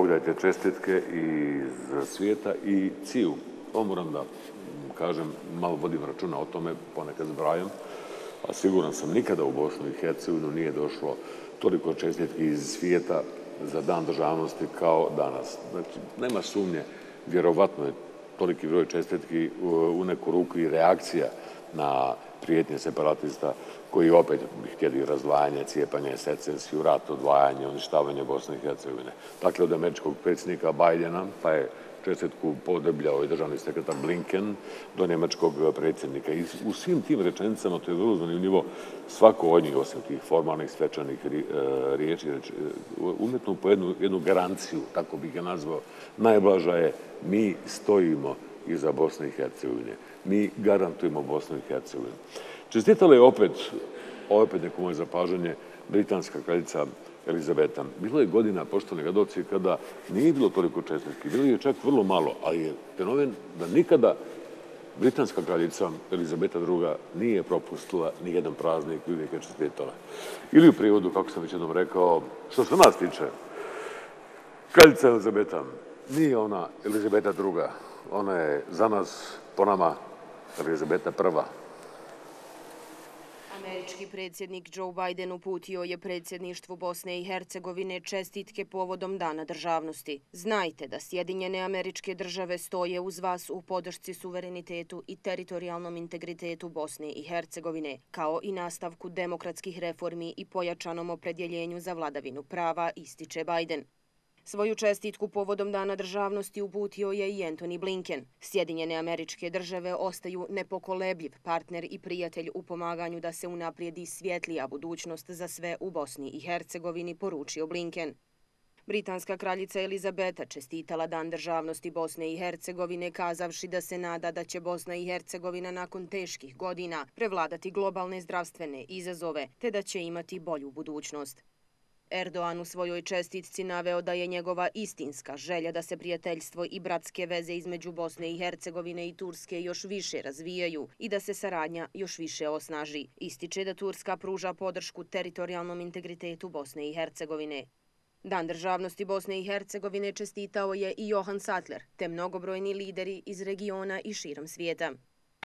pogledajte čestitke iz svijeta i ciju. Ovo moram da kažem, malo vodim računa o tome, ponekad zbrajam, a siguran sam nikada u Bosnu i Hercegovinu nije došlo toliko čestitki iz svijeta za dan državnosti kao danas. Znači, nema sumnje, vjerovatno je toliki broj čestitki u neku ruku i reakcija na prijetnje separatista koji opet bi htjeli razdvajanje, cijepanje, secesiju, rat, odvajanje, uništavanje Bosne i Hercegovine. Dakle, od američkog predsjednika Bajdena, pa je čestitku podebljao i državni sekretar Blinken do njemačkog predsjednika. I u svim tim rečenicama, to je vrlo zanimljivo, svako od njih, osim tih formalnih, svečanih e, riječi, e, umetnu po jednu, jednu garanciju, tako bih ga nazvao, najblaža je mi stojimo iza Bosne i Hercegovine. Mi garantujemo Bosnu i Hercegovinu. Čestitala je opet, opet neko moje zapažanje, britanska kraljica Elizabeta. Bilo je godina, poštovne gadoci, kada nije bilo toliko čestitki. Bilo je čak vrlo malo, ali je fenomen da nikada britanska kraljica Elizabeta II. nije propustila ni jedan praznik ili uvijek je čestitala. Ili u prijevodu, kako sam već jednom rekao, što se nas tiče, kraljica Elizabeta nije ona Elizabeta II. Ona je za nas, po nama, Elizabeta prva. Američki predsjednik Joe Biden uputio je predsjedništvu Bosne i Hercegovine čestitke povodom Dana državnosti. Znajte da Sjedinjene američke države stoje uz vas u podršci suverenitetu i teritorijalnom integritetu Bosne i Hercegovine, kao i nastavku demokratskih reformi i pojačanom opredjeljenju za vladavinu prava, ističe Biden. Svoju čestitku povodom Dana državnosti uputio je i Anthony Blinken. Sjedinjene američke države ostaju nepokolebljiv partner i prijatelj u pomaganju da se unaprijedi svjetlija budućnost za sve u Bosni i Hercegovini, poručio Blinken. Britanska kraljica Elizabeta čestitala Dan državnosti Bosne i Hercegovine kazavši da se nada da će Bosna i Hercegovina nakon teških godina prevladati globalne zdravstvene izazove te da će imati bolju budućnost. Erdoğan u svojoj čestitci naveo da je njegova istinska želja da se prijateljstvo i bratske veze između Bosne i Hercegovine i Turske još više razvijaju i da se saradnja još više osnaži. Ističe da Turska pruža podršku teritorijalnom integritetu Bosne i Hercegovine. Dan državnosti Bosne i Hercegovine čestitao je i Johan Sattler, te mnogobrojni lideri iz regiona i širom svijeta.